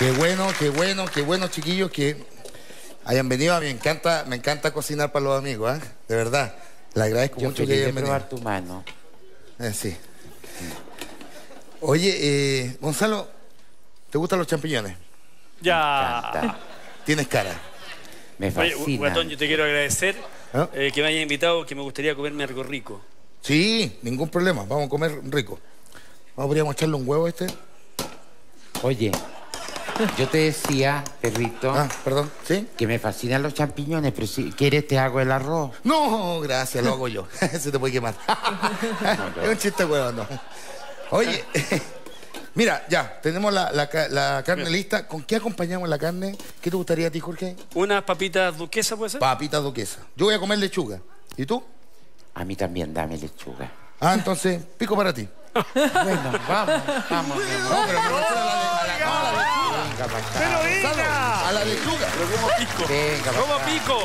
Qué bueno, qué bueno, qué bueno, chiquillos, que hayan venido. A mí me encanta, me encanta cocinar para los amigos, ¿ah? De verdad. Le agradezco Yo mucho que hayan venido. probar tu mano. Eh, sí. Oye, eh, Gonzalo, ¿te gustan los champiñones? Ya. Tienes cara. Me Oye, fascina. Guatón, yo te quiero agradecer ¿Ah? eh, que me hayas invitado, que me gustaría comerme algo rico. Sí, ningún problema. Vamos a comer rico. Vamos, podríamos echarle un huevo a este. Oye, yo te decía, perrito, Ah, perdón. ¿Sí? que me fascinan los champiñones, pero si quieres te hago el arroz. No, gracias, lo hago yo. Se te puede quemar. es un chiste huevo, no. Oye, mira, ya, tenemos la, la ca- la carne lista. ¿Con qué acompañamos la carne? ¿Qué te gustaría a ti, Jorge? Unas papitas duquesas, ¿puede ser? Papita duquesa. Yo voy a comer lechuga. ¿Y tú? A mí también dame lechuga. Ah, entonces, pico para ti. Bueno, vamos, vamos. No, pero me la. Venga, pa' acá. ¡Pero Gonzalo, venga! A la lechuga. Pero como pico. Venga, como papá. pico.